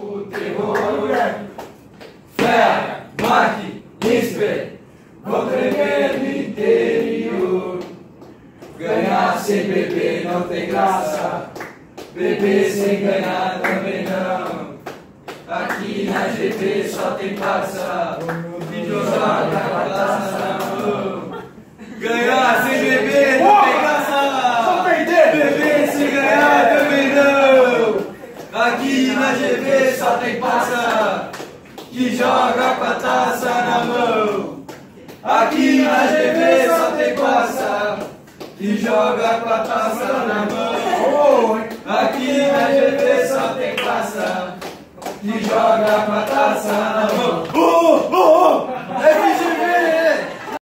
O terror é fé, marque, esper, vou tremer no interior. Ganhar sem beber não tem graça, beber sem ganhar também não. Aqui na GP só tem passa, e jogar a taça na mão. Ganhar sem beber não tem graça, Só perder! beber sem ganhar também não. Aqui na GV só tem passa, que joga com a taça na mão. Aqui na GV só tem passa, que joga com a taça na mão. Aqui na GV só tem passa, que joga com a taça